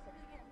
ください。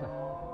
在。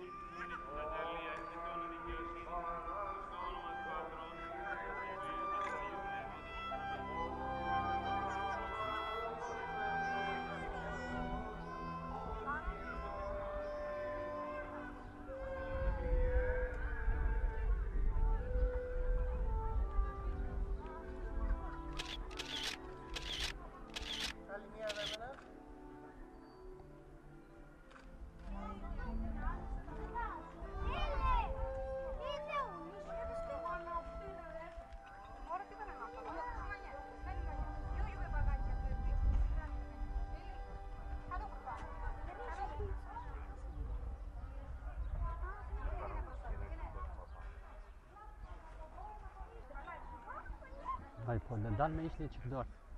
good haj po, dhe dalë me ishte që këdorë.